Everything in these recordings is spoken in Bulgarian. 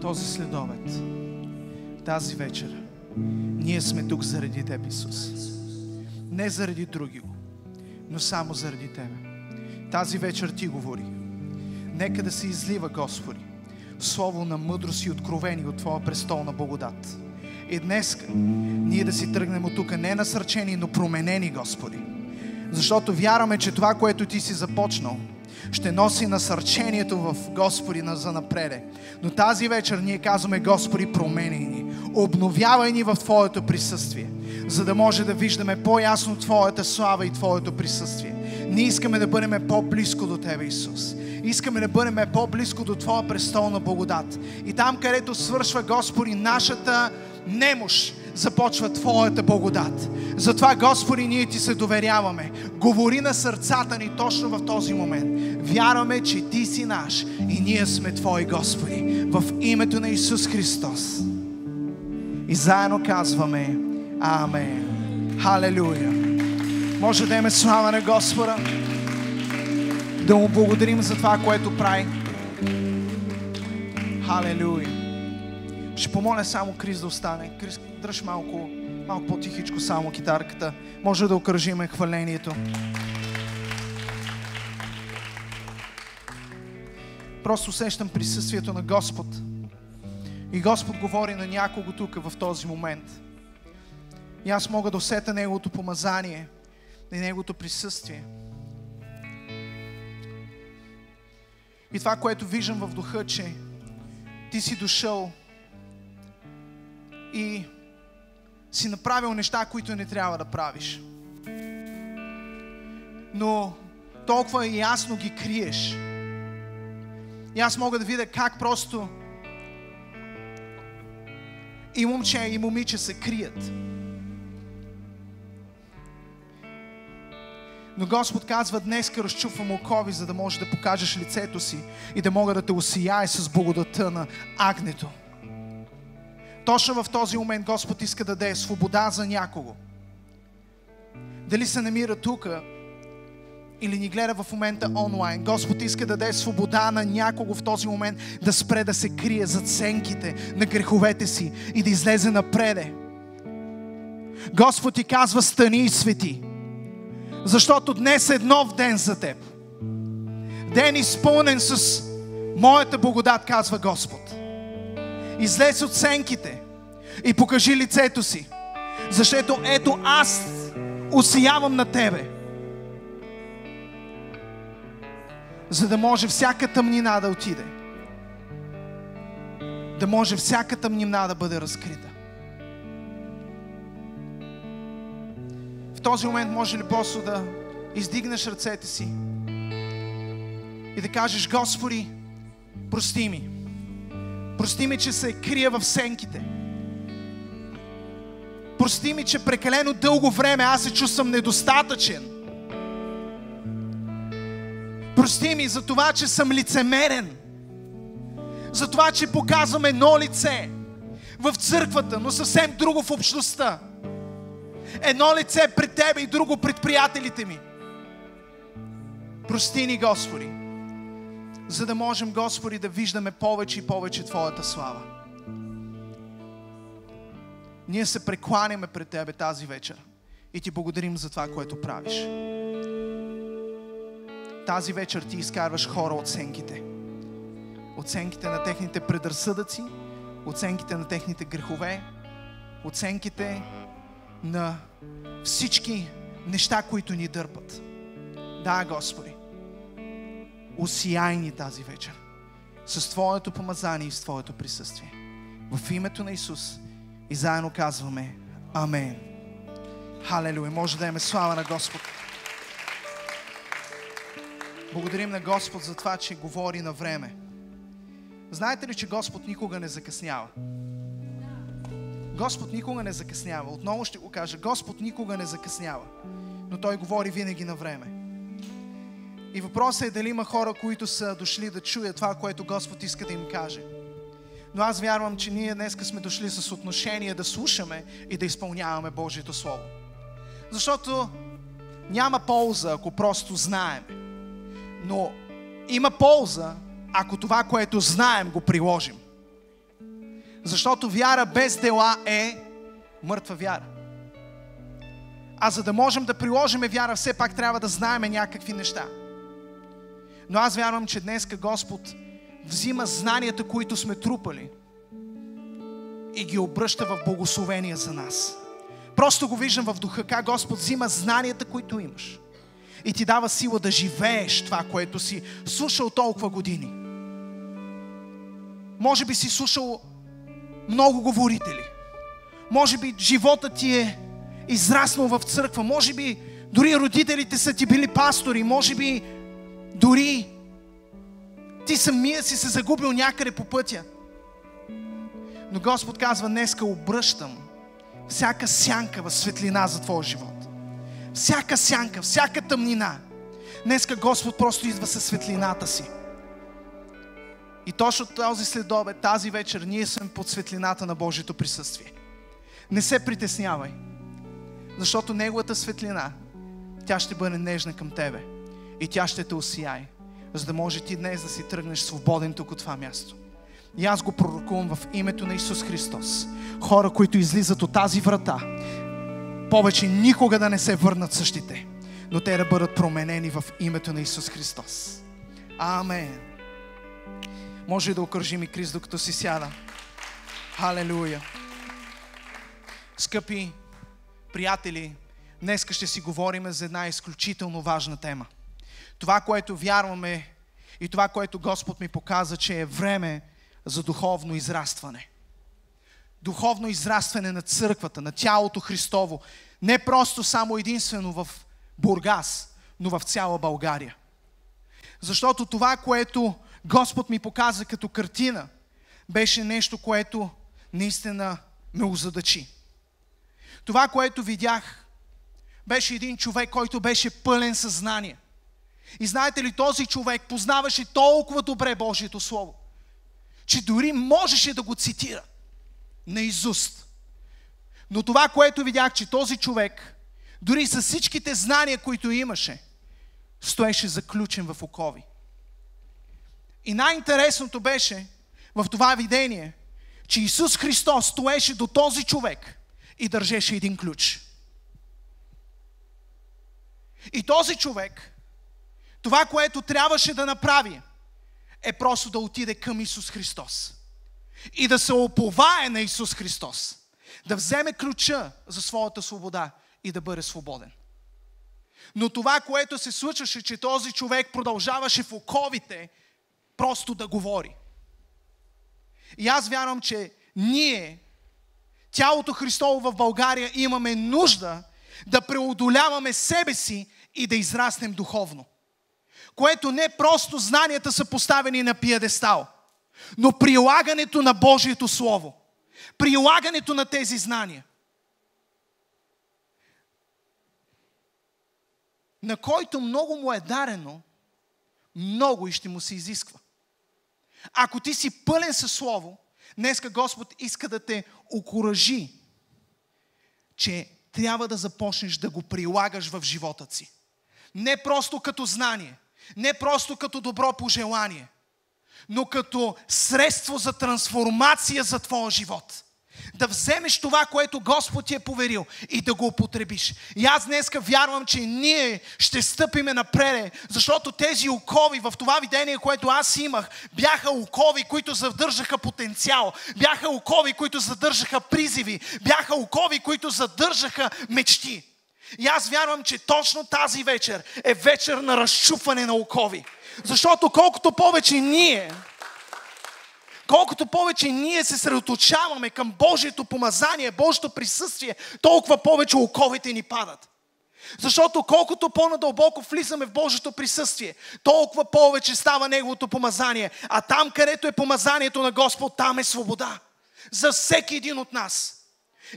този следобед, тази вечер, ние сме тук заради Теб, Исус. Не заради други, но само заради Тебе. Тази вечер Ти говори. Нека да се излива, Господи, слово на мъдрост и откровение от Твоя престол на благодат. И днес ние да си тръгнем от тук не насърчени, но променени, Господи. Защото вярваме, че това, което Ти си започнал, ще носи насърчението в Господи на за напреде. Но тази вечер ние казваме, Господи, променяй ни. Обновявай ни в Твоето присъствие, за да може да виждаме по-ясно Твоята слава и Твоето присъствие. Ние искаме да бъдем по-близко до Тебе, Исус. Искаме да бъдем по-близко до Твоя престол на благодат. И там, където свършва, Господи, нашата немощ, започва Твоята благодат. Затова, Господи, ние Ти се доверяваме. Говори на сърцата ни точно в този момент. Вярваме, че Ти си наш и ние сме Твои, Господи. В името на Исус Христос. И заедно казваме Амен. Халелуя. Може да имаме слава на Господа. Да му благодарим за това, което прави. Халелуя. Ще помоля само Крис да остане. Крис, дръж малко, малко по-тихичко само китарката. Може да окръжиме хвалението. Просто усещам присъствието на Господ. И Господ говори на някого тук в този момент. И аз мога да усета Неговото помазание и Неговото присъствие. И това, което виждам в духа, че ти си дошъл и си направил неща, които не трябва да правиш. Но толкова ясно ги криеш. И аз мога да видя как просто и момче, и момиче се крият. Но Господ казва, днес разчупвам окови, за да можеш да покажеш лицето си и да мога да те осияе с благодата на агнето. Точно в този момент Господ иска да даде свобода за някого. Дали се намира тук или ни гледа в момента онлайн. Господ иска да даде свобода на някого в този момент да спре да се крие зад сенките на греховете си и да излезе напреде. Господ ти казва, стани и свети. Защото днес е нов ден за теб. Ден изпълнен с моята благодат, казва Господ. Излез от сенките и покажи лицето си. Защото ето аз усиявам на тебе. За да може всяка тъмнина да отиде. Да може всяка тъмнина да бъде разкрита. В този момент може ли просто да издигнеш ръцете си и да кажеш, Господи, прости ми. Прости ми, че се крия в сенките. Прости ми, че прекалено дълго време аз се чувствам недостатъчен. Прости ми за това, че съм лицемерен. За това, че показвам едно лице в църквата, но съвсем друго в общността. Едно лице пред Тебе и друго пред приятелите ми. Прости ни, Господи, за да можем, Господи, да виждаме повече и повече Твоята слава. Ние се прекланяме пред Тебе тази вечер и Ти благодарим за това, което правиш. Тази вечер Ти изкарваш хора от сенките. Оценките на техните предразсъдъци, оценките на техните грехове, оценките на всички неща, които ни дърпат. Да, Господи, осияй ни тази вечер с Твоето помазание и с Твоето присъствие. В името на Исус и заедно казваме Амен. Халелуя. Може да имаме слава на Господ. Благодарим на Господ за това, че говори на време. Знаете ли, че Господ никога не закъснява? Господ никога не закъснява. Отново ще го кажа. Господ никога не закъснява. Но Той говори винаги на време. И въпросът е дали има хора, които са дошли да чуят това, което Господ иска да им каже. Но аз вярвам, че ние днес сме дошли с отношение да слушаме и да изпълняваме Божието Слово. Защото няма полза, ако просто знаем. Но има полза, ако това, което знаем, го приложим. Защото вяра без дела е мъртва вяра. А за да можем да приложим вяра, все пак трябва да знаем някакви неща. Но аз вярвам, че днес Господ взима знанията, които сме трупали и ги обръща в благословение за нас. Просто го виждам в духа, как Господ взима знанията, които имаш и ти дава сила да живееш това, което си слушал толкова години. Може би си слушал много говорители. Може би живота ти е израснал в църква. Може би дори родителите са ти били пастори. Може би дори ти самия си се загубил някъде по пътя. Но Господ казва, днеска обръщам всяка сянка в светлина за твоя живот. Всяка сянка, всяка тъмнина. Днеска Господ просто идва със светлината си. И точно този следобед, тази вечер, ние сме под светлината на Божието присъствие. Не се притеснявай, защото Неговата светлина, тя ще бъде нежна към тебе и тя ще те осияе, за да може ти днес да си тръгнеш свободен тук от това място. И аз го пророкувам в името на Исус Христос. Хора, които излизат от тази врата, повече никога да не се върнат същите, но те да бъдат променени в името на Исус Христос. Амен. Може да окръжим и Крис, докато си сяда. Халелуя. Скъпи приятели, днес ще си говорим за една изключително важна тема. Това, което вярваме и това, което Господ ми показа, че е време за духовно израстване. Духовно израстване на църквата, на тялото Христово. Не просто само единствено в Бургас, но в цяла България. Защото това, което Господ ми показа като картина, беше нещо, което наистина ме озадачи. Това, което видях, беше един човек, който беше пълен съзнание. И знаете ли, този човек познаваше толкова добре Божието Слово, че дори можеше да го цитира на изуст. Но това, което видях, че този човек, дори с всичките знания, които имаше, стоеше заключен в окови. И най-интересното беше в това видение, че Исус Христос стоеше до този човек и държеше един ключ. И този човек, това, което трябваше да направи, е просто да отиде към Исус Христос. И да се оповае на Исус Христос. Да вземе ключа за своята свобода и да бъде свободен. Но това, което се случваше, че този човек продължаваше в оковите просто да говори. И аз вярвам, че ние, тялото Христово в България, имаме нужда да преодоляваме себе си и да израснем духовно. Което не просто знанията са поставени на пиедестал, но прилагането на Божието Слово. Прилагането на тези знания. На който много му е дарено, много и ще му се изисква. Ако ти си пълен със Слово, днеска Господ иска да те окоръжи, че трябва да започнеш да го прилагаш в живота си. Не просто като знание, не просто като добро пожелание, но като средство за трансформация за твоя живот да вземеш това, което Господ ти е поверил и да го употребиш. И аз днеска вярвам, че ние ще стъпиме напред, защото тези окови в това видение, което аз имах, бяха окови, които задържаха потенциал, бяха окови, които задържаха призиви, бяха окови, които задържаха мечти. И аз вярвам, че точно тази вечер е вечер на разчупване на окови. Защото колкото повече ние Колкото повече ние се средоточаваме към Божието помазание, Божието присъствие, толкова повече оковите ни падат. Защото колкото по-надълбоко влизаме в Божието присъствие, толкова повече става Неговото помазание. А там, където е помазанието на Господ, там е свобода. За всеки един от нас.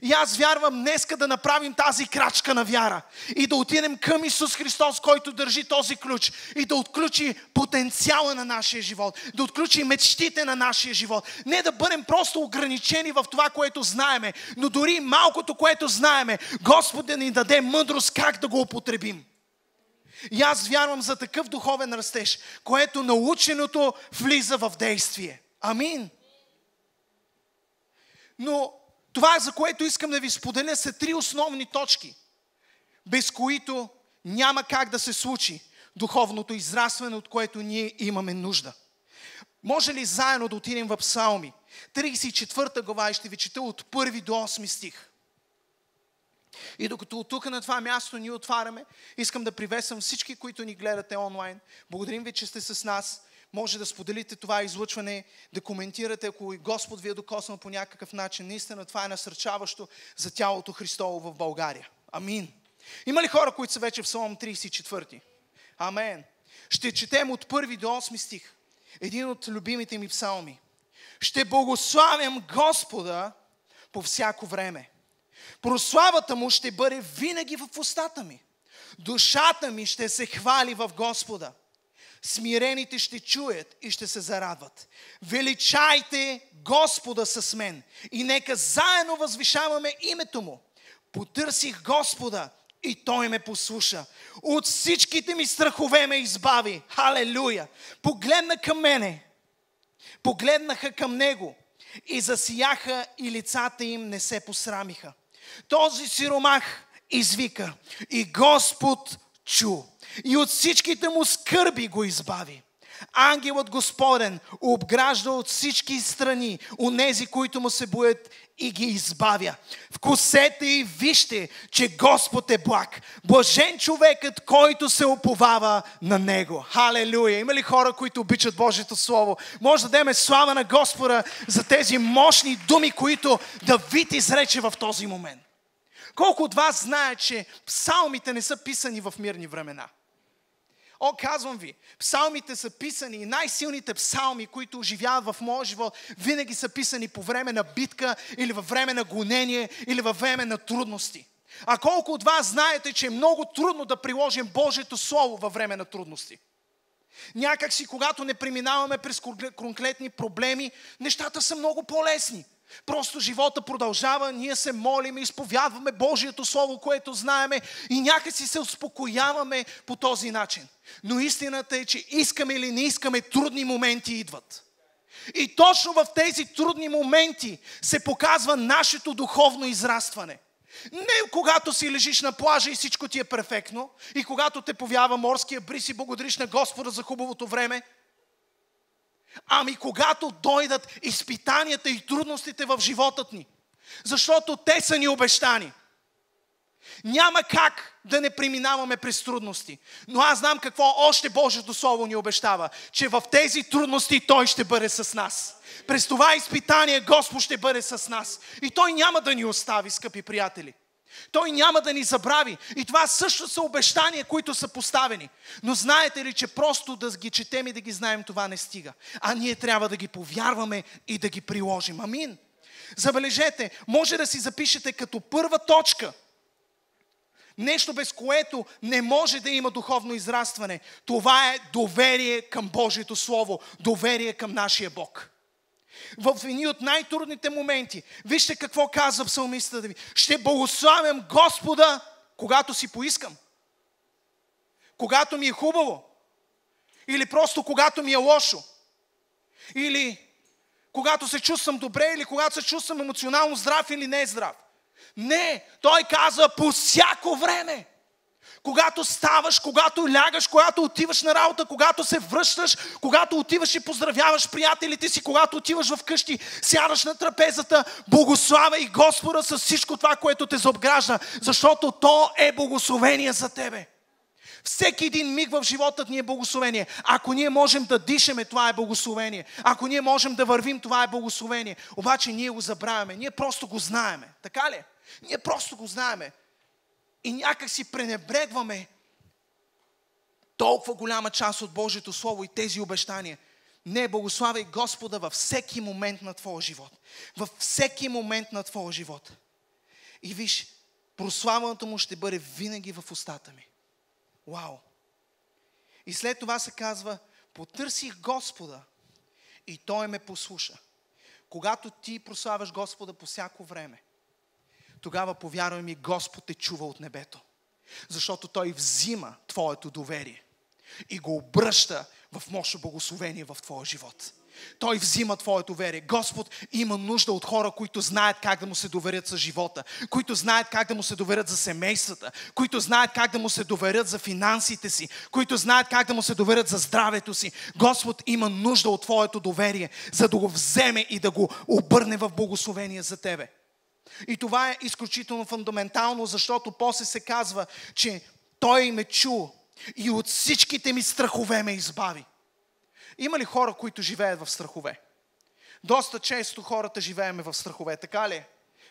И аз вярвам днеска да направим тази крачка на вяра и да отидем към Исус Христос, който държи този ключ и да отключи потенциала на нашия живот, да отключи мечтите на нашия живот. Не да бъдем просто ограничени в това, което знаеме, но дори малкото, което знаеме, Господ да ни даде мъдрост как да го употребим. И аз вярвам за такъв духовен растеж, което наученото влиза в действие. Амин. Но това, за което искам да ви споделя, са три основни точки, без които няма как да се случи духовното израстване, от което ние имаме нужда. Може ли заедно да отидем в Псалми? 34 глава и ще ви чета от 1 до 8 стих. И докато от тук на това място ни отваряме, искам да приветствам всички, които ни гледате онлайн. Благодарим ви, че сте с нас. Може да споделите това излъчване, да коментирате, ако Господ ви е докоснал по някакъв начин. Наистина това е насърчаващо за тялото Христово в България. Амин. Има ли хора, които са вече в Псалом 34? Амен. Ще четем от 1 до 8 стих. Един от любимите ми псалми. Ще благославям Господа по всяко време. Прославата му ще бъде винаги в устата ми. Душата ми ще се хвали в Господа. Смирените ще чуят и ще се зарадват. Величайте Господа с мен и нека заедно възвишаваме името му. Потърсих Господа и Той ме послуша. От всичките ми страхове ме избави. Халелуя! Погледна към мене. Погледнаха към Него и засияха и лицата им не се посрамиха. Този сиромах извика и Господ чу. И от всичките му скърби го избави. Ангелът Господен обгражда от всички страни нези, които му се боят и ги избавя. Вкусете и вижте, че Господ е благ. Блажен човекът, който се оповава на Него. Халелуя! Има ли хора, които обичат Божието Слово? Може да дадем слава на Господа за тези мощни думи, които Давид изрече в този момент. Колко от вас знае, че псалмите не са писани в мирни времена? О, казвам ви, псалмите са писани и най-силните псалми, които оживяват в моя живот, винаги са писани по време на битка или във време на гонение или във време на трудности. А колко от вас знаете, че е много трудно да приложим Божието Слово във време на трудности? Някак си, когато не преминаваме през конкретни проблеми, нещата са много по-лесни. Просто живота продължава, ние се молим изповядваме Божието Слово, което знаеме и някакси се успокояваме по този начин. Но истината е, че искаме или не искаме, трудни моменти идват. И точно в тези трудни моменти се показва нашето духовно израстване. Не когато си лежиш на плажа и всичко ти е перфектно, и когато те повява морския бриз и благодариш на Господа за хубавото време – Ами когато дойдат изпитанията и трудностите в живота ни. Защото те са ни обещани. Няма как да не преминаваме през трудности. Но аз знам какво още Божието Слово ни обещава. Че в тези трудности Той ще бъде с нас. През това изпитание Господ ще бъде с нас. И Той няма да ни остави, скъпи приятели. Той няма да ни забрави. И това също са обещания, които са поставени. Но знаете ли, че просто да ги четем и да ги знаем, това не стига. А ние трябва да ги повярваме и да ги приложим. Амин. Забележете, може да си запишете като първа точка нещо без което не може да има духовно израстване. Това е доверие към Божието Слово, доверие към нашия Бог в едни от най-трудните моменти. Вижте какво казва псалмистът да ви. Ще благославям Господа, когато си поискам. Когато ми е хубаво. Или просто когато ми е лошо. Или когато се чувствам добре, или когато се чувствам емоционално здрав или не здрав. Не, той казва по всяко време. Когато ставаш, когато лягаш, когато отиваш на работа, когато се връщаш, когато отиваш и поздравяваш приятелите си, когато отиваш в къщи, сядаш на трапезата, благославяй Господа с всичко това, което те заобгражда, защото то е благословение за тебе. Всеки един миг в живота ни е благословение. Ако ние можем да дишаме, това е благословение. Ако ние можем да вървим, това е благословение. Обаче ние го забравяме. Ние просто го знаеме. Така ли? Ние просто го знаеме и някак си пренебрегваме толкова голяма част от Божието Слово и тези обещания. Не, благославяй Господа във всеки момент на твоя живот. Във всеки момент на твоя живот. И виж, прославането му ще бъде винаги в устата ми. Вау! И след това се казва, потърсих Господа и Той ме послуша. Когато ти прославяш Господа по всяко време, тогава повярвай ми, Господ те чува от небето. Защото Той взима твоето доверие и го обръща в мощно благословение в твоя живот. Той взима твоето доверие. Господ има нужда от хора, които знаят как да му се доверят за живота, които знаят как да му се доверят за семействата, които знаят как да му се доверят за финансите си, които знаят как да му се доверят за здравето си. Господ има нужда от твоето доверие, за да го вземе и да го обърне в благословение за тебе. И това е изключително фундаментално, защото после се казва, че Той ме чу и от всичките ми страхове ме избави. Има ли хора, които живеят в страхове? Доста често хората живееме в страхове, така ли?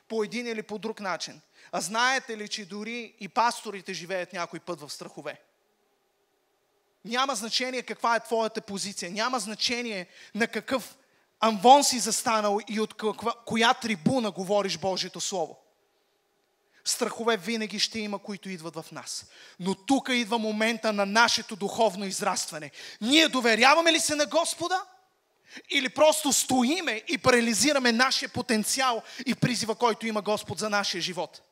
По един или по друг начин. А знаете ли, че дори и пасторите живеят някой път в страхове? Няма значение каква е твоята позиция, няма значение на какъв амвон си застанал и от каква, коя трибуна говориш Божието Слово. Страхове винаги ще има, които идват в нас. Но тук идва момента на нашето духовно израстване. Ние доверяваме ли се на Господа? Или просто стоиме и парализираме нашия потенциал и призива, който има Господ за нашия живот?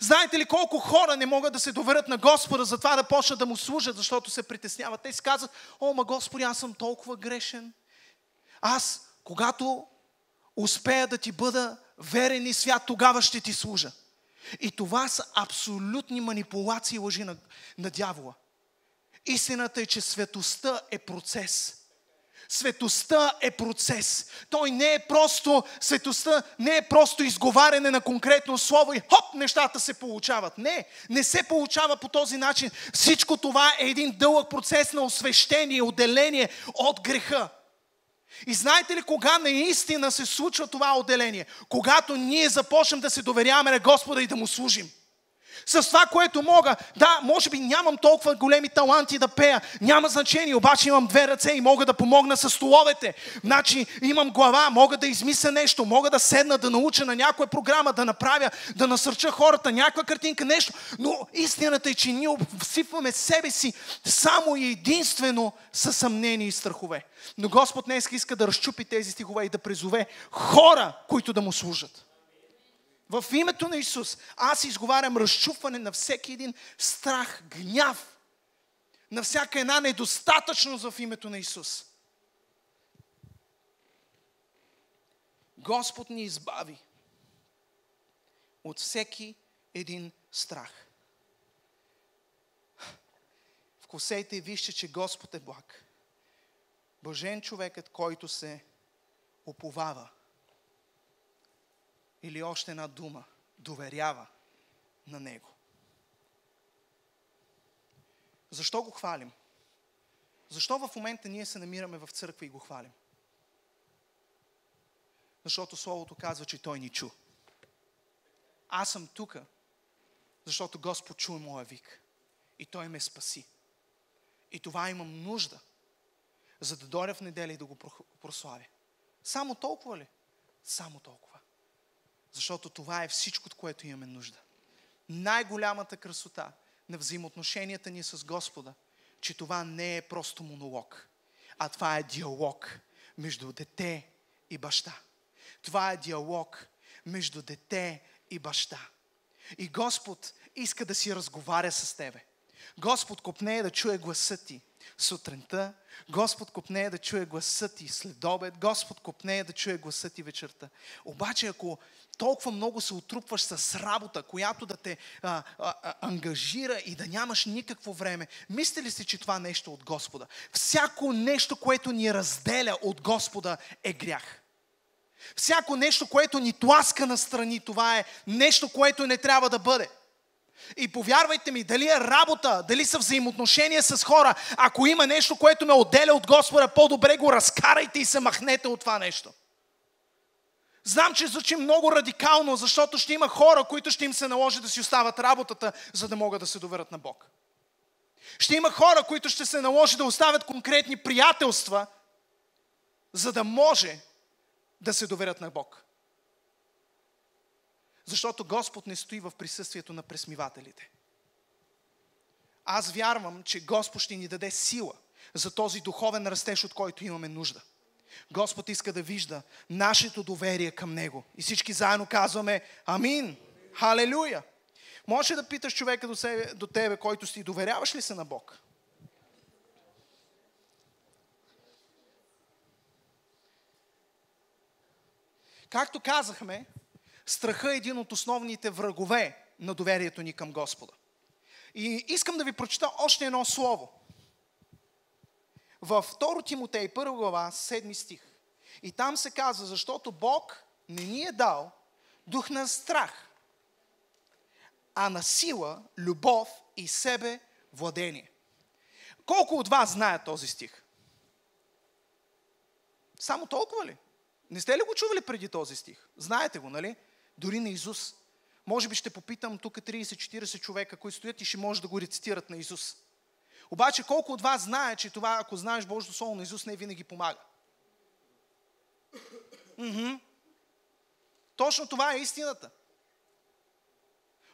Знаете ли колко хора не могат да се доверят на Господа за това да почнат да му служат, защото се притесняват? Те си казват, о, ма Господи, аз съм толкова грешен. Аз, когато успея да ти бъда верен и свят, тогава ще ти служа. И това са абсолютни манипулации и лъжи на, на дявола. Истината е, че светостта е процес. Светостта е процес. Той не е просто, светостта не е просто изговаряне на конкретно слово и хоп, нещата се получават. Не, не се получава по този начин. Всичко това е един дълъг процес на освещение, отделение от греха. И знаете ли кога наистина се случва това отделение? Когато ние започнем да се доверяваме на Господа и да му служим. С това, което мога. Да, може би нямам толкова големи таланти да пея. Няма значение, обаче имам две ръце и мога да помогна с столовете. Значи имам глава, мога да измисля нещо, мога да седна, да науча на някоя програма, да направя, да насърча хората, някаква картинка, нещо. Но истината е, че ние обсипваме себе си само и единствено със съмнение и страхове. Но Господ днес иска да разчупи тези стихове и да призове хора, които да му служат. В името на Исус аз изговарям разчупване на всеки един страх, гняв, на всяка една недостатъчност в името на Исус. Господ ни избави от всеки един страх. Вкусейте и вижте, че Господ е благ. Божен човекът, който се оповава или още една дума. Доверява на Него. Защо го хвалим? Защо в момента ние се намираме в църква и го хвалим? Защото Словото казва, че Той ни чу. Аз съм тук, защото Господ чу моя вик. И Той ме спаси. И това имам нужда, за да дойда в неделя и да го прославя. Само толкова ли? Само толкова. Защото това е всичко, от което имаме нужда. Най-голямата красота на взаимоотношенията ни с Господа, че това не е просто монолог, а това е диалог между дете и баща. Това е диалог между дете и баща. И Господ иска да си разговаря с тебе. Господ копнее да чуе гласа ти сутринта, Господ копнее да чуе гласа ти след обед, Господ копнее да чуе гласа ти вечерта. Обаче ако толкова много се отрупваш с работа, която да те а, а, ангажира и да нямаш никакво време. Мислите ли си, че това нещо от Господа? Всяко нещо, което ни разделя от Господа е грях. Всяко нещо, което ни тласка настрани, това е нещо, което не трябва да бъде. И повярвайте ми, дали е работа, дали са взаимоотношения с хора, ако има нещо, което ме отделя от Господа, по-добре го разкарайте и се махнете от това нещо. Знам, че звучи много радикално, защото ще има хора, които ще им се наложи да си остават работата, за да могат да се доверят на Бог. Ще има хора, които ще се наложи да оставят конкретни приятелства, за да може да се доверят на Бог. Защото Господ не стои в присъствието на пресмивателите. Аз вярвам, че Господ ще ни даде сила за този духовен растеж, от който имаме нужда. Господ иска да вижда нашето доверие към Него. И всички заедно казваме Амин. Халелуя. Може да питаш човека до, себе, до тебе, който си, доверяваш ли се на Бог? както казахме, страха е един от основните врагове на доверието ни към Господа. И искам да ви прочита още едно слово. Във 2 Тимотей, 1 глава, 7 стих. И там се казва, защото Бог не ни е дал дух на страх, а на сила, любов и себе владение. Колко от вас знаят този стих? Само толкова ли? Не сте ли го чували преди този стих? Знаете го, нали? Дори на Исус. Може би ще попитам тук 30-40 човека, които стоят и ще може да го рецитират на Исус. Обаче колко от вас знае, че това, ако знаеш Божието Слово на Исус, не винаги помага? Мхм. Точно това е истината.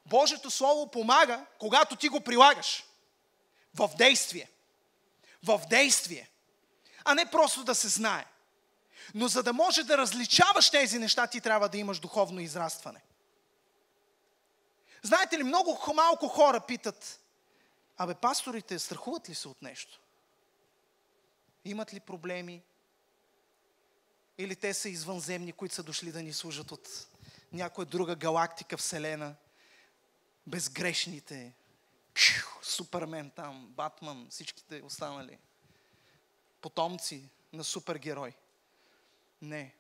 Божието Слово помага, когато ти го прилагаш. В действие. В действие. А не просто да се знае. Но за да може да различаваш тези неща, ти трябва да имаш духовно израстване. Знаете ли, много малко хора питат, абе, пасторите страхуват ли се от нещо? Имат ли проблеми? Или те са извънземни, които са дошли да ни служат от някоя друга галактика, вселена? Безгрешните. Супермен там, Батман, всичките останали. Потомци на супергерой. Не.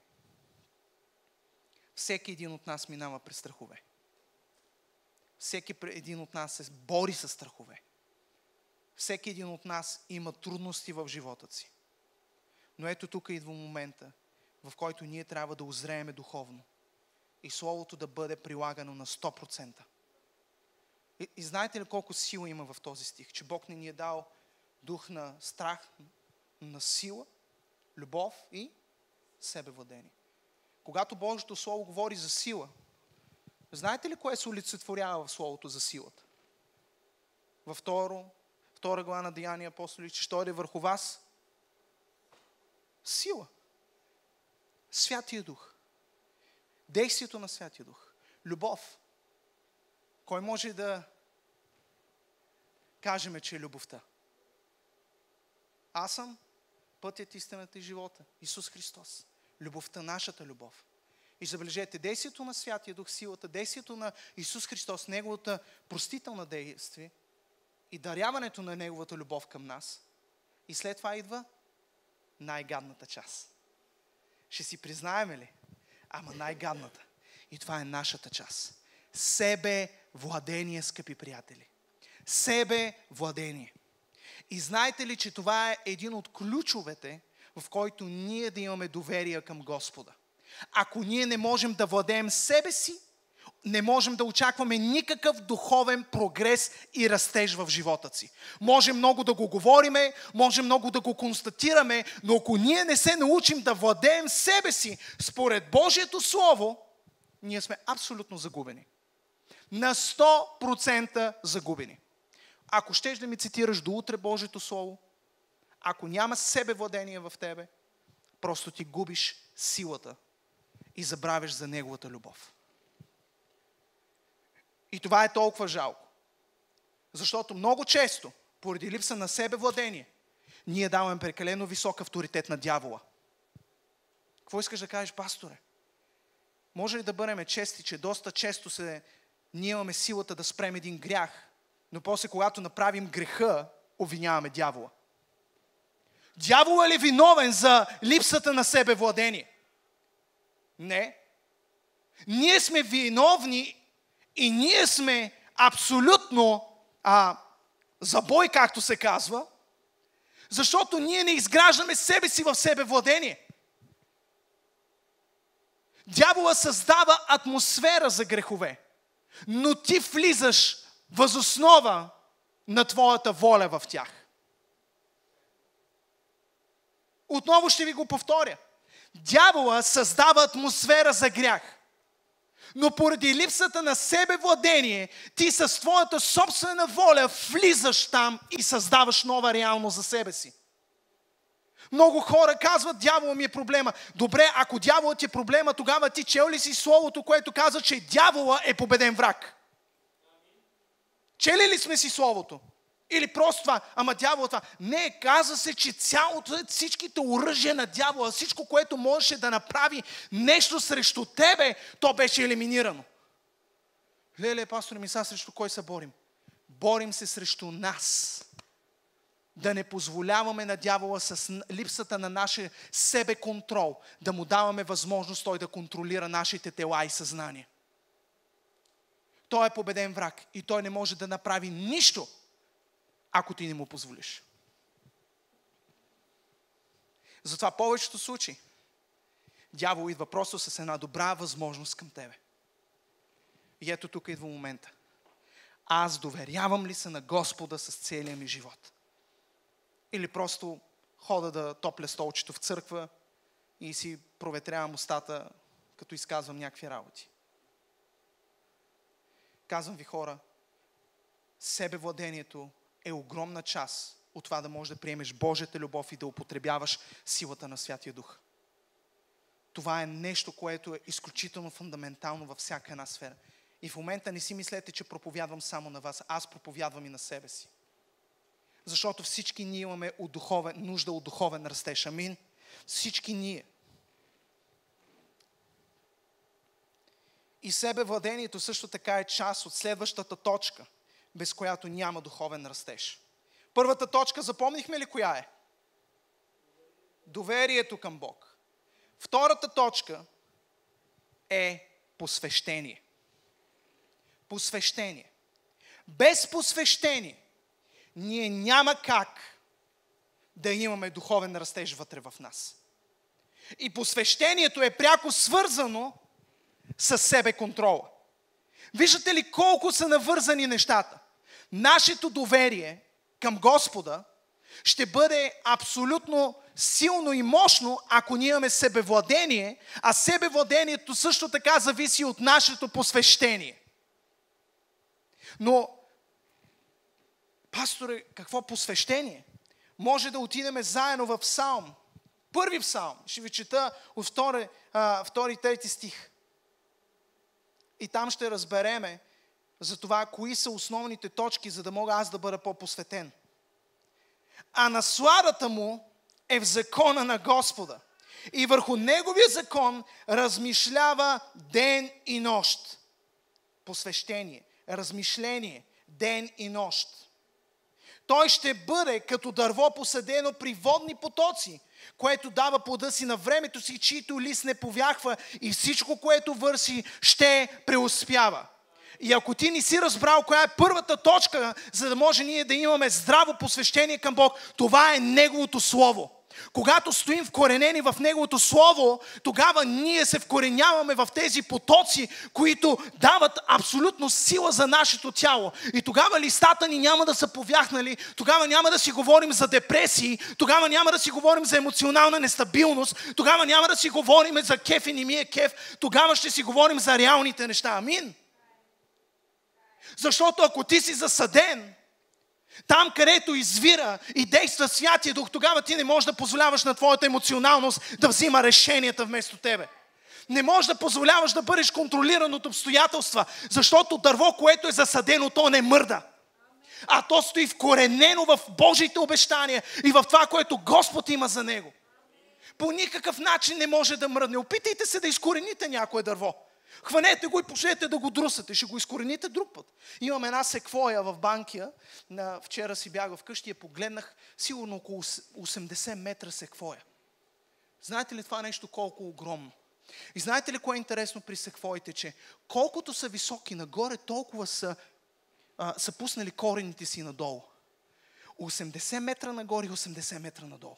Всеки един от нас минава през страхове. Всеки един от нас се бори с страхове. Всеки един от нас има трудности в живота си. Но ето тук идва момента, в който ние трябва да озрееме духовно и Словото да бъде прилагано на 100%. И, и знаете ли колко сила има в този стих? Че Бог не ни е дал дух на страх, на сила, любов и себевладение. Когато Божието Слово говори за сила, знаете ли кое се олицетворява в Словото за силата? Във второ, втора глава на Деяния апостоли, че що е върху вас? Сила. Святия Дух. Действието на Святия Дух. Любов. Кой може да кажеме, че е любовта? Аз съм пътят, истината и живота. Исус Христос любовта, нашата любов. И забележете, действието на Святия Дух, силата, действието на Исус Христос, Неговата простителна действие и даряването на Неговата любов към нас. И след това идва най-гадната част. Ще си признаеме ли? Ама най-гадната. И това е нашата част. Себе владение, скъпи приятели. Себе владение. И знаете ли, че това е един от ключовете, в който ние да имаме доверие към Господа. Ако ние не можем да владеем себе си, не можем да очакваме никакъв духовен прогрес и растеж в живота си. Може много да го говориме, може много да го констатираме, но ако ние не се научим да владеем себе си според Божието Слово, ние сме абсолютно загубени. На 100% загубени. Ако щеш да ми цитираш до утре Божието Слово, ако няма себе владение в тебе, просто ти губиш силата и забравяш за Неговата любов. И това е толкова жалко. Защото много често, поради липса на себе владение, ние даваме прекалено висок авторитет на дявола. Какво искаш да кажеш, пасторе? Може ли да бъдем чести, че доста често се, ние имаме силата да спрем един грях, но после когато направим греха, обвиняваме дявола. Дявол е ли виновен за липсата на себе владение? Не. Ние сме виновни и ние сме абсолютно а, забой, както се казва, защото ние не изграждаме себе си в себе владение. Дявола създава атмосфера за грехове, но ти влизаш възоснова на твоята воля в тях. Отново ще ви го повторя. Дявола създава атмосфера за грях. Но поради липсата на себе владение, ти с твоята собствена воля влизаш там и създаваш нова реалност за себе си. Много хора казват, дявола ми е проблема. Добре, ако дяволът е проблема, тогава ти чел ли си словото, което казва, че дявола е победен враг? Чели ли сме си словото? Или просто това, ама дявол това. Не, каза се, че цялото, всичките оръжия на дявола, всичко, което можеше да направи нещо срещу тебе, то беше елиминирано. Леле, пастор Миса, срещу кой се борим? Борим се срещу нас. Да не позволяваме на дявола с липсата на нашия себе контрол, да му даваме възможност той да контролира нашите тела и съзнание. Той е победен враг и той не може да направи нищо, ако ти не му позволиш. Затова повечето случаи дявол идва просто с една добра възможност към тебе. И ето тук идва момента. Аз доверявам ли се на Господа с целия ми живот? Или просто хода да топля столчето в църква и си проветрявам устата, като изказвам някакви работи. Казвам ви хора, себевладението е огромна част от това да можеш да приемеш Божията любов и да употребяваш силата на Святия Дух. Това е нещо, което е изключително фундаментално във всяка една сфера. И в момента не си мислете, че проповядвам само на вас. Аз проповядвам и на себе си. Защото всички ние имаме от духовен, нужда от духовен растеж. Амин. Всички ние. И себевладението също така е част от следващата точка, без която няма духовен растеж. Първата точка, запомнихме ли коя е? Доверието към Бог. Втората точка е посвещение. Посвещение. Без посвещение ние няма как да имаме духовен растеж вътре в нас. И посвещението е пряко свързано с себе контрола. Виждате ли колко са навързани нещата? Нашето доверие към Господа ще бъде абсолютно силно и мощно, ако ние имаме себевладение, а себевладението също така зависи от нашето посвещение. Но, пасторе, какво посвещение? Може да отидем заедно в псалм. Първи псалм. Ще ви чета втори трети стих. И там ще разбереме за това, кои са основните точки, за да мога аз да бъда по-посветен. А насладата му е в закона на Господа. И върху неговия закон размишлява ден и нощ. Посвещение, размишление, ден и нощ. Той ще бъде като дърво посадено при водни потоци, което дава плода си на времето си, чието лист не повяхва и всичко, което върши, ще преуспява. И ако ти не си разбрал коя е първата точка, за да може ние да имаме здраво посвещение към Бог, това е Неговото Слово. Когато стоим вкоренени в Неговото Слово, тогава ние се вкореняваме в тези потоци, които дават абсолютно сила за нашето тяло. И тогава листата ни няма да са повяхнали, тогава няма да си говорим за депресии, тогава няма да си говорим за емоционална нестабилност, тогава няма да си говорим за кеф и не ми е кеф, тогава ще си говорим за реалните неща. Амин. Защото ако ти си засаден, там, където извира и действа Святия Дух, тогава ти не можеш да позволяваш на твоята емоционалност да взима решенията вместо тебе. Не можеш да позволяваш да бъдеш контролиран от обстоятелства, защото дърво, което е засадено, то не мърда. А то стои вкоренено в Божиите обещания и в това, което Господ има за него. По никакъв начин не може да мръдне. Опитайте се да изкорените някое дърво. Хванете го и пошете да го друсате. Ще го изкорените друг път. Имам една секвоя в Банкия. Вчера си бях вкъщи и погледнах. Сигурно около 80 метра секвоя. Знаете ли това нещо колко огромно? И знаете ли кое е интересно при секвоите, че колкото са високи нагоре, толкова са, а, са пуснали корените си надолу. 80 метра нагоре и 80 метра надолу.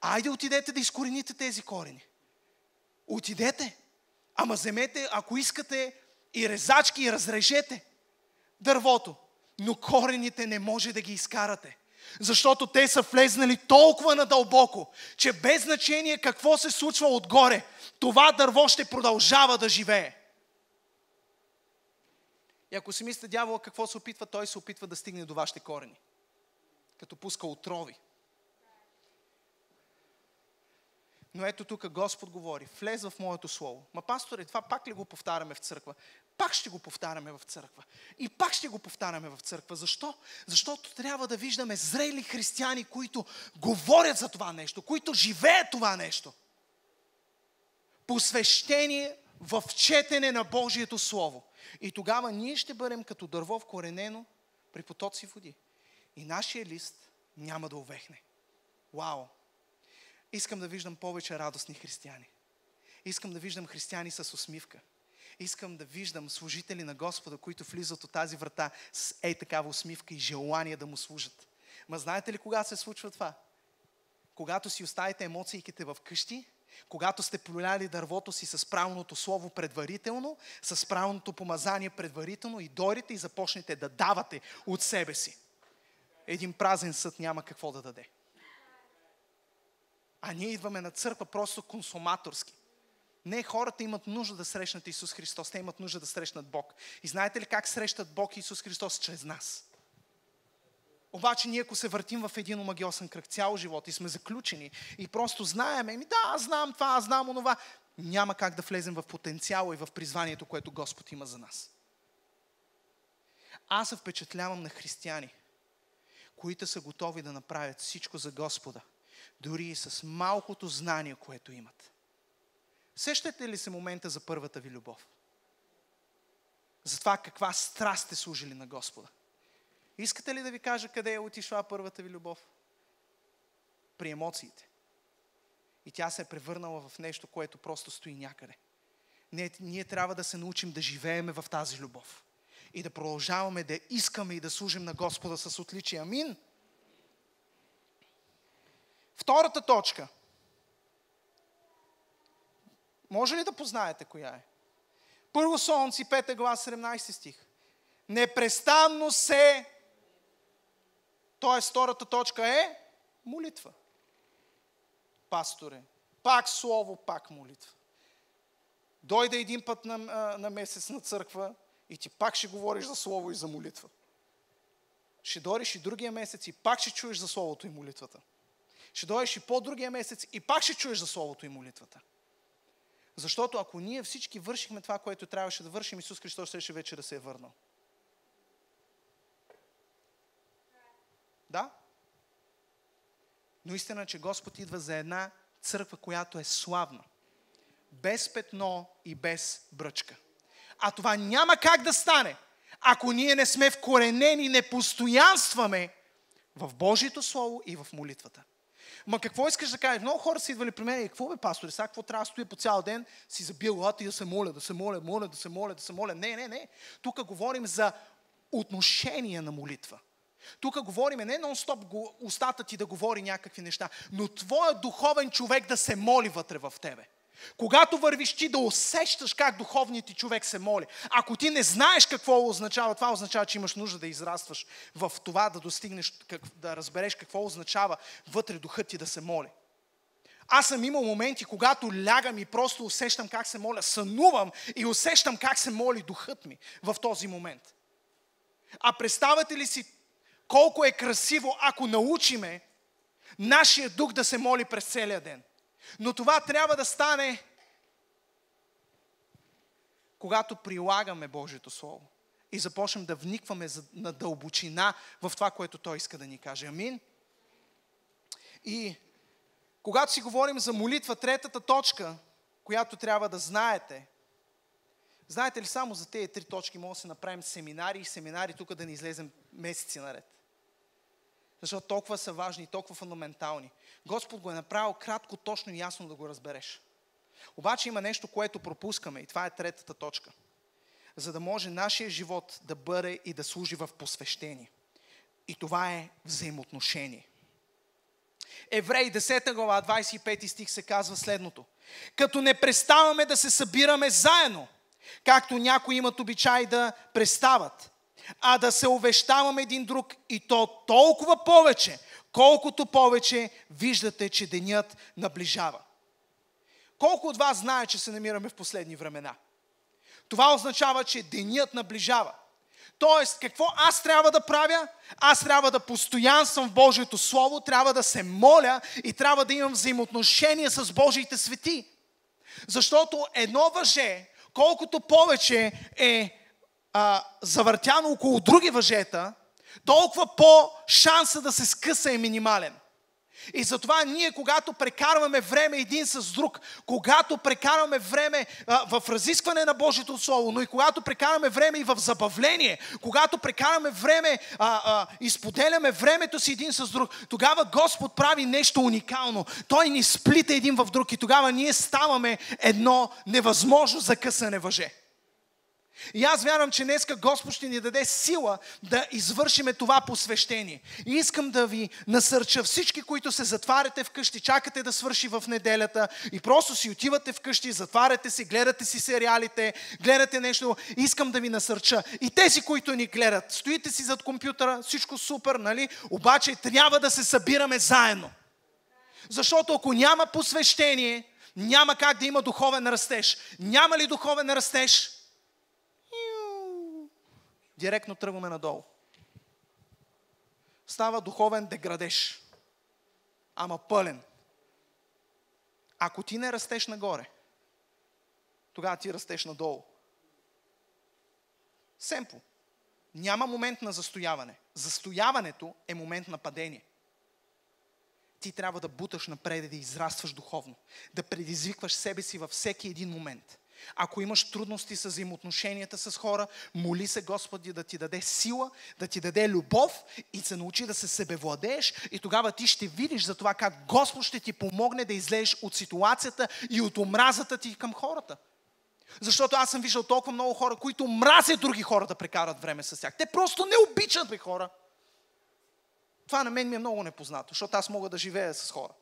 Айде отидете да изкорените тези корени. Отидете. Ама вземете, ако искате, и резачки и разрежете дървото. Но корените не може да ги изкарате. Защото те са влезнали толкова надълбоко, че без значение какво се случва отгоре, това дърво ще продължава да живее. И ако си мислите дявола какво се опитва, той се опитва да стигне до вашите корени. Като пуска отрови. Но ето тук Господ говори, влез в моето слово. Ма пасторе, това пак ли го повтаряме в църква? Пак ще го повтаряме в църква. И пак ще го повтаряме в църква. Защо? Защото трябва да виждаме зрели християни, които говорят за това нещо, които живеят това нещо. Посвещение в четене на Божието Слово. И тогава ние ще бъдем като дърво вкоренено при потоци води. И нашия лист няма да увехне. Вау! Искам да виждам повече радостни християни. Искам да виждам християни с усмивка. Искам да виждам служители на Господа, които влизат от тази врата с ей такава усмивка и желание да му служат. Ма знаете ли кога се случва това? Когато си оставите емоциите в къщи, когато сте поляли дървото си с правилното слово предварително, с правилното помазание предварително и дойдете и започнете да давате от себе си. Един празен съд няма какво да даде. А ние идваме на църква просто консуматорски. Не, хората имат нужда да срещнат Исус Христос, те имат нужда да срещнат Бог. И знаете ли как срещат Бог и Исус Христос? Чрез нас. Обаче ние ако се въртим в един омагиосен кръг цял живот и сме заключени и просто знаем, еми да, знам това, аз знам онова, няма как да влезем в потенциала и в призванието, което Господ има за нас. Аз се впечатлявам на християни, които са готови да направят всичко за Господа, дори и с малкото знание, което имат. Сещате ли се момента за първата ви любов? За това каква страст сте служили на Господа? Искате ли да ви кажа къде е отишла първата ви любов? При емоциите. И тя се е превърнала в нещо, което просто стои някъде. Не, ние трябва да се научим да живееме в тази любов. И да продължаваме да искаме и да служим на Господа с отличие. Амин. Втората точка. Може ли да познаете коя е? Първо Солнци, 5 глава, 17 стих. Непрестанно се Тоест, втората точка е молитва. Пасторе, пак слово, пак молитва. Дойде един път на, на месец на църква и ти пак ще говориш за слово и за молитва. Ще дойдеш и другия месец и пак ще чуеш за словото и молитвата. Ще дойдеш и по-другия месец и пак ще чуеш за словото и молитвата. Защото ако ние всички вършихме това, което трябваше да вършим, Исус Христос ще вече да се е върнал. Да? Но истина е, че Господ идва за една църква, която е славна. Без петно и без бръчка. А това няма как да стане, ако ние не сме вкоренени, не постоянстваме в Божието Слово и в молитвата. Ма какво искаш да кажеш? Много хора са идвали при мен и какво бе, пастори, сега какво трябва да стоя по цял ден, си забил лата и да се моля, да се моля, моля, да се моля, да се моля. Не, не, не. Тук говорим за отношение на молитва. Тук говориме не нон-стоп устата ти да говори някакви неща, но твоя духовен човек да се моли вътре в тебе. Когато вървиш ти да усещаш как духовният ти човек се моли. Ако ти не знаеш какво означава, това означава, че имаш нужда да израстваш в това, да достигнеш, да разбереш какво означава вътре духът ти да се моли. Аз съм имал моменти, когато лягам и просто усещам как се моля, сънувам и усещам как се моли духът ми в този момент. А представете ли си колко е красиво, ако научиме нашия дух да се моли през целия ден. Но това трябва да стане, когато прилагаме Божието Слово и започнем да вникваме на дълбочина в това, което Той иска да ни каже. Амин. И когато си говорим за молитва, третата точка, която трябва да знаете, знаете ли, само за тези три точки може да се направим семинари и семинари тук да ни излезем месеци наред защото толкова са важни толкова фундаментални. Господ го е направил кратко, точно и ясно да го разбереш. Обаче има нещо, което пропускаме и това е третата точка. За да може нашия живот да бъде и да служи в посвещение. И това е взаимоотношение. Евреи 10 глава 25 стих се казва следното. Като не преставаме да се събираме заедно, както някои имат обичай да престават, а да се увещаваме един друг и то толкова повече, колкото повече виждате, че денят наближава. Колко от вас знае, че се намираме в последни времена? Това означава, че денят наближава. Тоест, какво аз трябва да правя? Аз трябва да постоянствам в Божието Слово, трябва да се моля и трябва да имам взаимоотношения с Божиите свети. Защото едно въже, колкото повече е а, завъртяно около други въжета, толкова по шанса да се скъса е минимален. И затова ние, когато прекарваме време един с друг, когато прекарваме време а, в разискване на Божието Слово, но и когато прекарваме време и в забавление, когато прекараме време а, а, и споделяме времето си един с друг, тогава Господ прави нещо уникално. Той ни сплита един в друг и тогава ние ставаме едно невъзможно закъсане въже. И аз вярвам, че днеска Господ ще ни даде сила да извършиме това посвещение. И искам да ви насърча всички, които се затваряте вкъщи, чакате да свърши в неделята и просто си отивате вкъщи, затваряте си, гледате си сериалите, гледате нещо. Искам да ви насърча. И тези, които ни гледат, стоите си зад компютъра, всичко супер, нали? Обаче трябва да се събираме заедно. Защото ако няма посвещение, няма как да има духовен растеж. Няма ли духовен растеж? Директно тръгваме надолу. Става духовен деградеж. Ама пълен. Ако ти не растеш нагоре, тогава ти растеш надолу. Семпо. Няма момент на застояване. Застояването е момент на падение. Ти трябва да буташ напред и да израстваш духовно. Да предизвикваш себе си във всеки един момент. Ако имаш трудности с взаимоотношенията с хора, моли се Господи да ти даде сила, да ти даде любов и се научи да се себевладееш и тогава ти ще видиш за това как Господ ще ти помогне да излезеш от ситуацията и от омразата ти към хората. Защото аз съм виждал толкова много хора, които мразят други хора да прекарат време с тях. Те просто не обичат бе хора. Това на мен ми е много непознато, защото аз мога да живея с хора.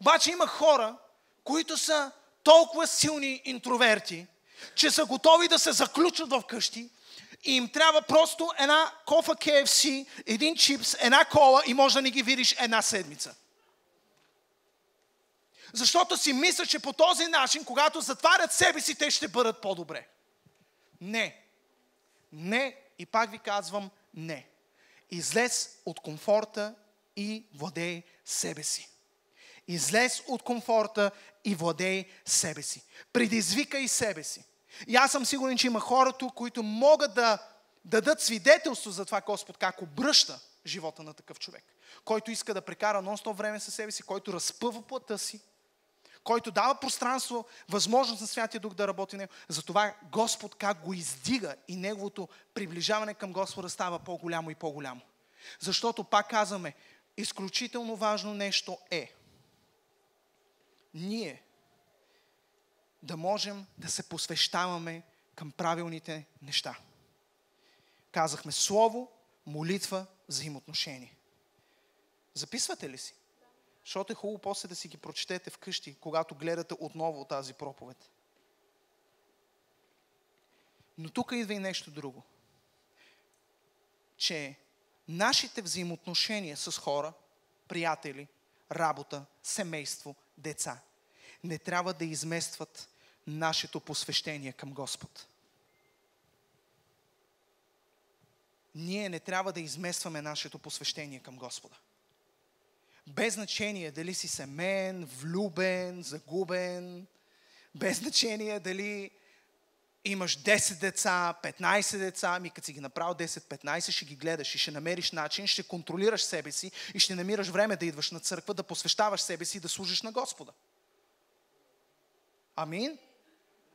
Обаче има хора, които са толкова силни интроверти, че са готови да се заключат в къщи и им трябва просто една кофа KFC, един чипс, една кола и може да не ги видиш една седмица. Защото си мисля, че по този начин, когато затварят себе си, те ще бъдат по-добре. Не. Не. И пак ви казвам не. Излез от комфорта и владей себе си. Излез от комфорта и владей себе си. Предизвикай себе си. И аз съм сигурен, че има хората, които могат да дадат свидетелство за това Господ как обръща живота на такъв човек. Който иска да прекара нон-стоп време със себе си, който разпъва плътта си, който дава пространство, възможност на Святия Дух да работи него. Затова Господ как го издига и неговото приближаване към Господа става по-голямо и по-голямо. Защото, пак казваме, изключително важно нещо е – ние да можем да се посвещаваме към правилните неща. Казахме слово, молитва, взаимоотношение. Записвате ли си? Защото е хубаво после да си ги прочетете вкъщи, когато гледате отново тази проповед. Но тук идва и нещо друго. Че нашите взаимоотношения с хора, приятели, работа, семейство, деца не трябва да изместват нашето посвещение към Господ. Ние не трябва да изместваме нашето посвещение към Господа. Без значение дали си семен, влюбен, загубен, без значение дали имаш 10 деца, 15 деца, ами като си ги направил 10-15, ще ги гледаш и ще намериш начин, ще контролираш себе си и ще намираш време да идваш на църква, да посвещаваш себе си и да служиш на Господа. Амин?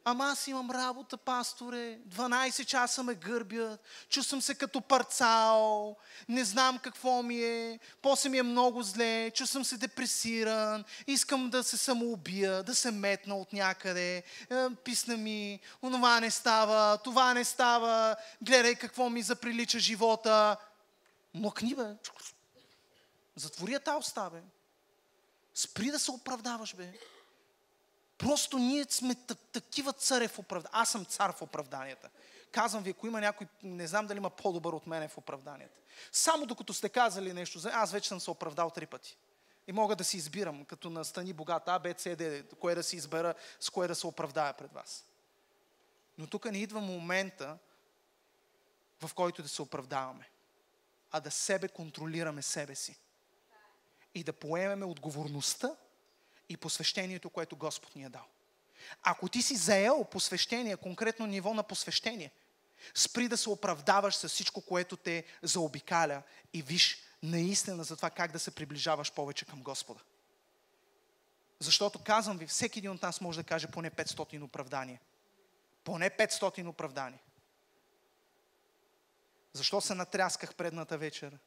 Ама аз имам работа, пасторе, 12 часа ме гърбят, чувствам се като парцал, не знам какво ми е, после ми е много зле, чувствам се депресиран, искам да се самоубия, да се метна от някъде, е, писна ми, онова не става, това не става, гледай какво ми заприлича живота. Млъкни, бе. Затвори та уста, бе. Спри да се оправдаваш, бе. Просто ние сме такива царе в оправданията. Аз съм цар в оправданията. Казвам ви, ако има някой, не знам дали има по-добър от мене в оправданията. Само докато сте казали нещо, аз вече съм се оправдал три пъти. И мога да си избирам, като настани богат А, Б, С, Д, кое да си избера, с кое да се оправдая пред вас. Но тук не идва момента в който да се оправдаваме, а да себе контролираме себе си. И да поемеме отговорността и посвещението, което Господ ни е дал. Ако ти си заел посвещение, конкретно ниво на посвещение, спри да се оправдаваш с всичко, което те заобикаля и виж наистина за това как да се приближаваш повече към Господа. Защото казвам ви, всеки един от нас може да каже поне 500 оправдания. Поне 500 оправдания. Защо се натрясках предната вечер?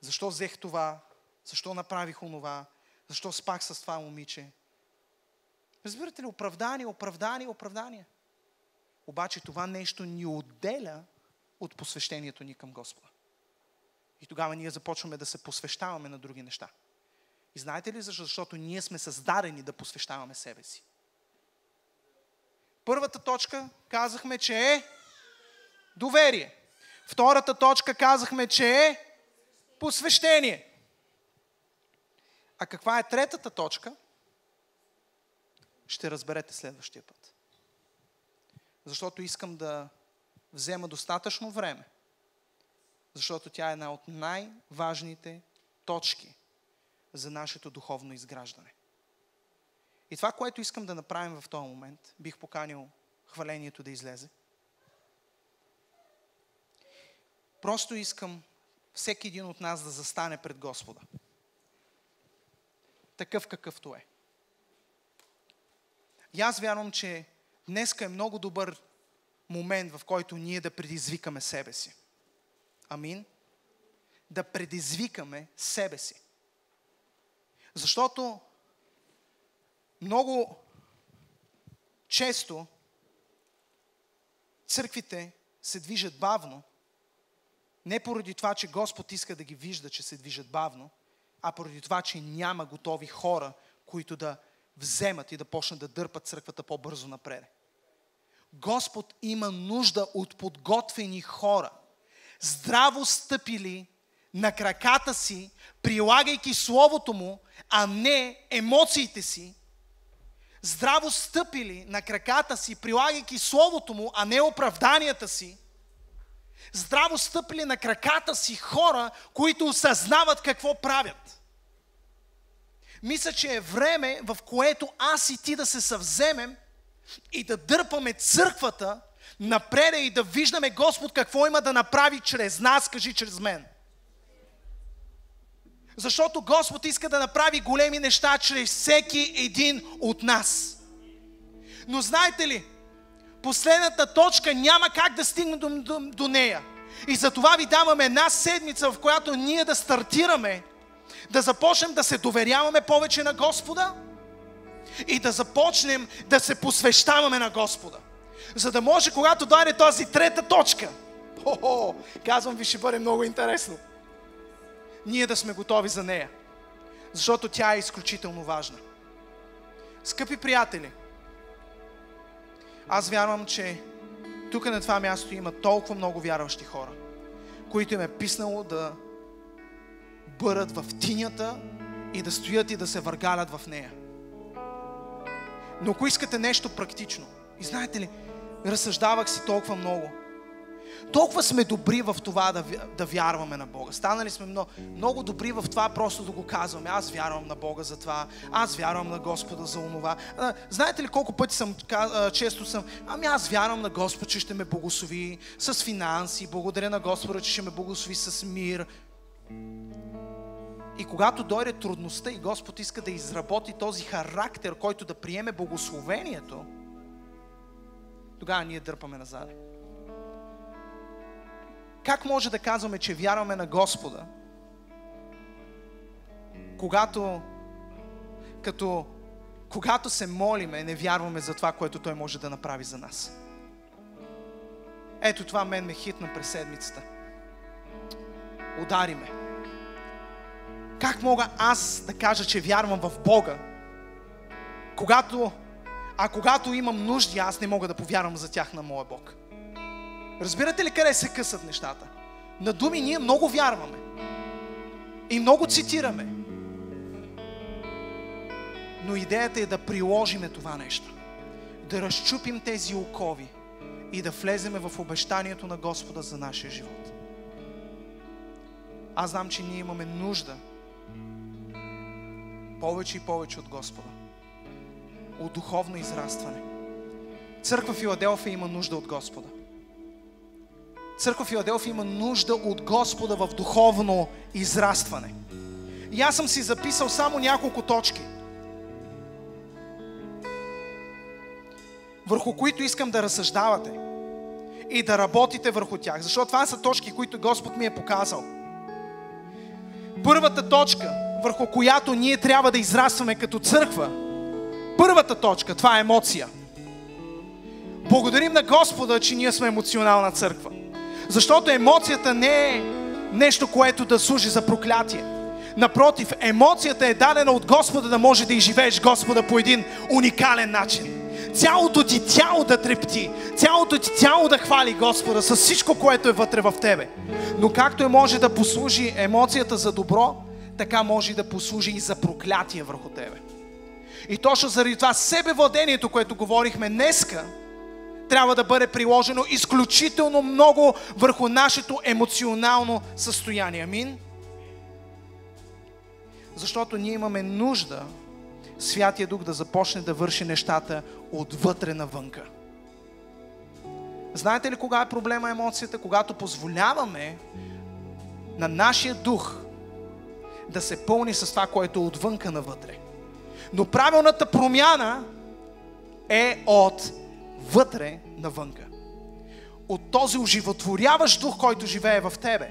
Защо взех това? Защо направих онова? Защо спах с това момиче? Разбирате ли, оправдание, оправдание, оправдание. Обаче това нещо ни отделя от посвещението ни към Господа. И тогава ние започваме да се посвещаваме на други неща. И знаете ли защо? Защото ние сме създадени да посвещаваме себе си. Първата точка казахме, че е доверие. Втората точка казахме, че е посвещение. А каква е третата точка? Ще разберете следващия път. Защото искам да взема достатъчно време, защото тя е една от най-важните точки за нашето духовно изграждане. И това, което искам да направим в този момент, бих поканил хвалението да излезе. Просто искам всеки един от нас да застане пред Господа. Такъв какъвто е. И аз вярвам, че днеска е много добър момент, в който ние да предизвикаме себе си. Амин. Да предизвикаме себе си. Защото много често църквите се движат бавно, не поради това, че Господ иска да ги вижда, че се движат бавно, а поради това, че няма готови хора, които да вземат и да почнат да дърпат църквата по-бързо напред. Господ има нужда от подготвени хора, здраво стъпили на краката си, прилагайки Словото Му, а не емоциите си, здраво стъпили на краката си, прилагайки Словото Му, а не оправданията си, здраво стъпили на краката си хора, които осъзнават какво правят. Мисля, че е време, в което аз и ти да се съвземем и да дърпаме църквата напред и да виждаме Господ какво има да направи чрез нас, кажи чрез мен. Защото Господ иска да направи големи неща чрез всеки един от нас. Но знаете ли, последната точка няма как да стигне до, до, до нея. И затова ви даваме една седмица, в която ние да стартираме, да започнем да се доверяваме повече на Господа и да започнем да се посвещаваме на Господа. За да може, когато дойде тази трета точка, о, казвам ви, ще бъде много интересно ние да сме готови за нея. Защото тя е изключително важна. Скъпи приятели, аз вярвам, че тук на това място има толкова много вярващи хора, които им е писнало да бъдат в тинята и да стоят и да се въргалят в нея. Но ако искате нещо практично, и знаете ли, разсъждавах си толкова много – толкова сме добри в това да, да вярваме на Бога. Станали сме много, много добри в това просто да го казваме. Аз вярвам на Бога за това. Аз вярвам на Господа за онова. Знаете ли колко пъти съм, често съм, ами аз вярвам на Господ, че ще ме благослови с финанси. Благодаря на Господа, че ще ме благослови с мир. И когато дойде трудността и Господ иска да изработи този характер, който да приеме благословението, тогава ние дърпаме назад. Как може да казваме, че вярваме на Господа, когато, като, когато се молиме, не вярваме за това, което Той може да направи за нас? Ето това мен ме хитна през седмицата. Удари ме. Как мога аз да кажа, че вярвам в Бога, когато, а когато имам нужди, аз не мога да повярвам за тях на моя Бог? Разбирате ли къде се късат нещата? На думи ние много вярваме. И много цитираме. Но идеята е да приложиме това нещо. Да разчупим тези окови и да влеземе в обещанието на Господа за нашия живот. Аз знам, че ние имаме нужда повече и повече от Господа. От духовно израстване. Църква Филаделфия има нужда от Господа. Църква Филаделфия има нужда от Господа в духовно израстване. И аз съм си записал само няколко точки, върху които искам да разсъждавате и да работите върху тях. Защото това са точки, които Господ ми е показал. Първата точка, върху която ние трябва да израстваме като църква, първата точка, това е емоция. Благодарим на Господа, че ние сме емоционална църква. Защото емоцията не е нещо, което да служи за проклятие. Напротив, емоцията е дадена от Господа да може да изживееш Господа по един уникален начин. Цялото ти тяло да трепти, цялото ти тяло да хвали Господа с всичко, което е вътре в тебе. Но както е може да послужи емоцията за добро, така може да послужи и за проклятие върху тебе. И точно заради това себевладението, което говорихме днеска, трябва да бъде приложено изключително много върху нашето емоционално състояние. Амин? Защото ние имаме нужда Святия Дух да започне да върши нещата отвътре навънка. Знаете ли кога е проблема емоцията? Когато позволяваме на нашия дух да се пълни с това, което е отвънка навътре. Но правилната промяна е от вътре навънка. От този оживотворяващ дух, който живее в тебе,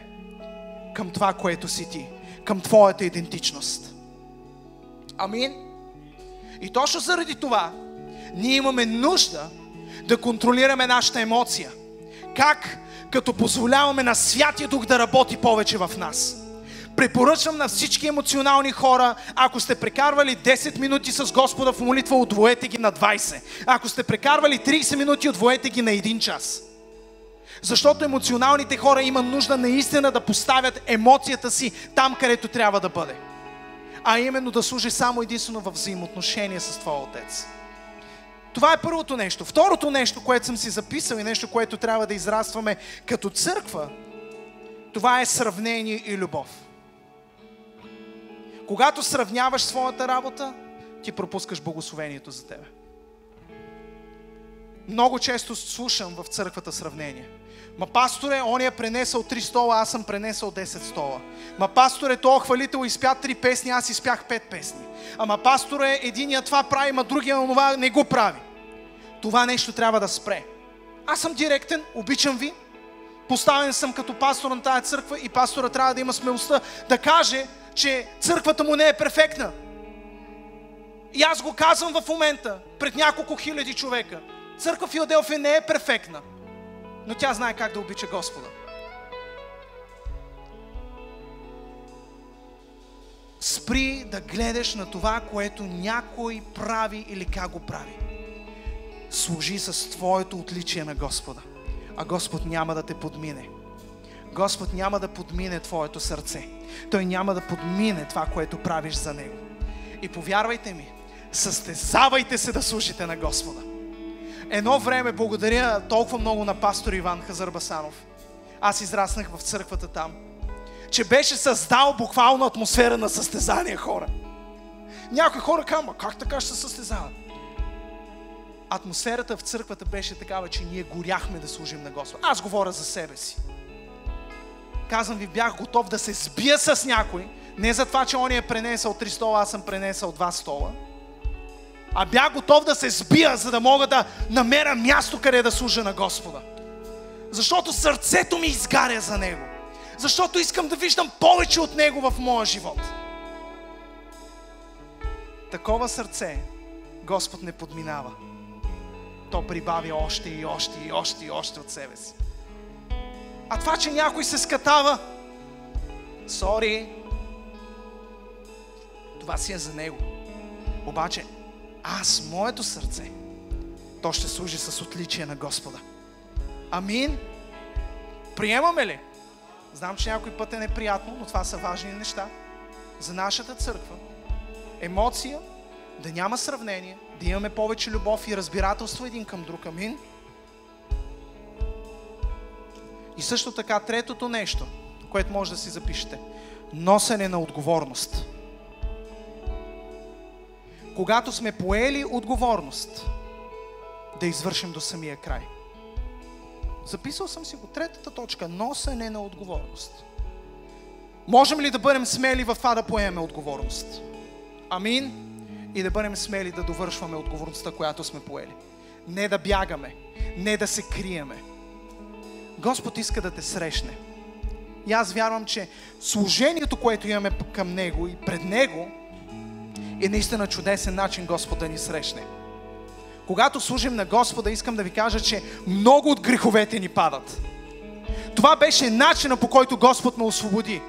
към това, което си ти, към твоята идентичност. Амин. И точно заради това, ние имаме нужда да контролираме нашата емоция. Как? Като позволяваме на Святия Дух да работи повече в нас. Препоръчвам на всички емоционални хора, ако сте прекарвали 10 минути с Господа в молитва, отвоете ги на 20. Ако сте прекарвали 30 минути, отвоете ги на 1 час. Защото емоционалните хора има нужда наистина да поставят емоцията си там, където трябва да бъде. А именно да служи само единствено в взаимоотношение с Твоя Отец. Това е първото нещо. Второто нещо, което съм си записал и нещо, което трябва да израстваме като църква, това е сравнение и любов. Когато сравняваш своята работа, ти пропускаш благословението за тебе. Много често слушам в църквата сравнение. Ма пасторе, он е пренесъл 3 стола, аз съм пренесъл 10 стола. Ма пасторе, то хвалител изпя 3 песни, аз изпях 5 песни. Ама пасторе, единия това прави, ма другия това не го прави. Това нещо трябва да спре. Аз съм директен, обичам ви, поставен съм като пастор на тази църква и пастора трябва да има смелостта да каже, че църквата му не е перфектна. И аз го казвам в момента, пред няколко хиляди човека. Църква Филаделфия не е перфектна, но тя знае как да обича Господа. Спри да гледаш на това, което някой прави или как го прави. Служи с твоето отличие на Господа, а Господ няма да те подмине. Господ няма да подмине твоето сърце. Той няма да подмине това, което правиш за Него. И повярвайте ми, състезавайте се да служите на Господа. Едно време благодаря толкова много на пастор Иван Хазарбасанов. Аз израснах в църквата там. Че беше създал буквално атмосфера на състезание хора. Някои хора казват, как така ще се състезават? Атмосферата в църквата беше такава, че ние горяхме да служим на Господа. Аз говоря за себе си казвам ви, бях готов да се сбия с някой, не за това, че он е пренесъл три стола, аз съм пренесъл два стола, а бях готов да се сбия, за да мога да намеря място, къде да служа на Господа. Защото сърцето ми изгаря за Него. Защото искам да виждам повече от Него в моя живот. Такова сърце Господ не подминава. То прибавя още и още и още и още от себе си. А това, че някой се скатава, сори, това си е за него. Обаче, аз, моето сърце, то ще служи с отличие на Господа. Амин. Приемаме ли? Знам, че някой път е неприятно, но това са важни неща. За нашата църква. Емоция, да няма сравнение, да имаме повече любов и разбирателство един към друг. Амин. И също така, третото нещо, което може да си запишете. Носене на отговорност. Когато сме поели отговорност, да извършим до самия край. Записал съм си го. Третата точка. Носене на отговорност. Можем ли да бъдем смели в това да поемем отговорност? Амин. И да бъдем смели да довършваме отговорността, която сме поели. Не да бягаме, не да се криеме. Господ иска да те срещне. И аз вярвам, че служението, което имаме към Него и пред Него, е наистина чудесен начин Господ да ни срещне. Когато служим на Господа, искам да ви кажа, че много от греховете ни падат. Това беше начина по който Господ ме освободи.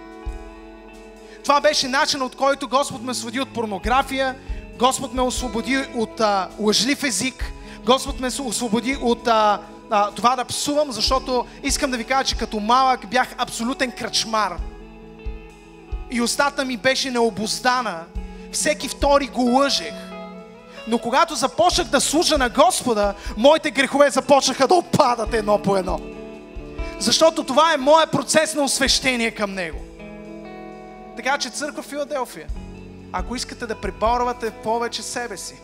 Това беше начинът, от който Господ ме освободи от порнография, Господ ме освободи от а, лъжлив език, Господ ме освободи от а, а, това да псувам, защото искам да ви кажа, че като малък бях абсолютен кръчмар. И устата ми беше необоздана. Всеки втори го лъжех. Но когато започнах да служа на Господа, моите грехове започнаха да опадат едно по едно. Защото това е моят процес на освещение към Него. Така че църква Филаделфия, ако искате да приборвате повече себе си,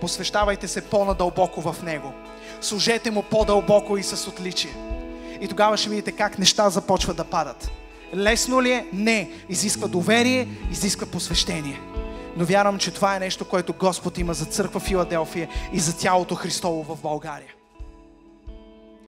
посвещавайте се по-надълбоко в Него. Служете Му по-дълбоко и с отличие. И тогава ще видите как неща започват да падат. Лесно ли е? Не. Изисква доверие, изисква посвещение. Но вярвам, че това е нещо, което Господ има за църква Филаделфия и за тялото Христово в България.